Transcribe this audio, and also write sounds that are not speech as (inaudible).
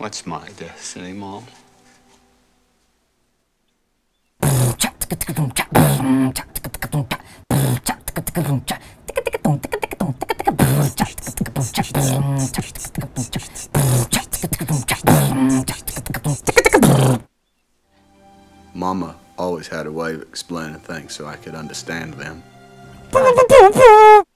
What's my destiny, Mom? Mama always had a way of explaining things so I could understand them. (laughs)